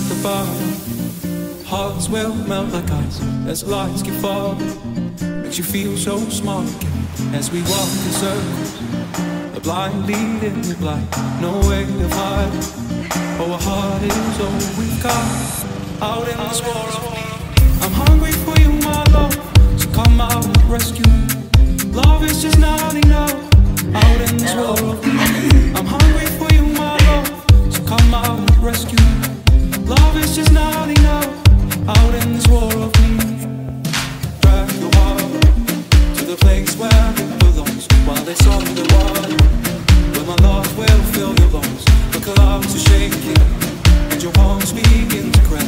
the bottom. Hearts will melt like ice as lights keep falling. Makes you feel so small again as we walk in circles. A blind lead in the blind, no way to hide. Oh, our heart is all we've got out in this war. I'm hungry for you, my love. Place where it belongs while it's on the water. Where my love will fill your lungs. The clouds are shaking and your palms begin to crack.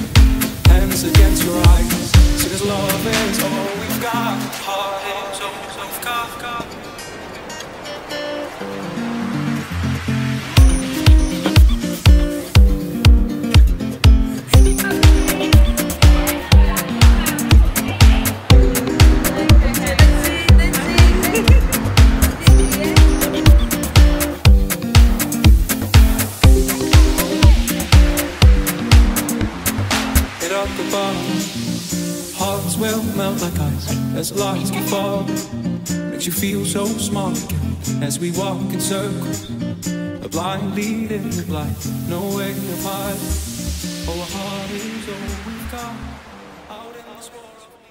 Hands against your eyes. See, this love is all we've got. Heart is all we've got. Up the bar. Hearts will melt like ice as lights keep fall. Makes you feel so small again as we walk in circles. A blind lead in the blind, no way to hide. Oh, our heart is all we've got out in this world.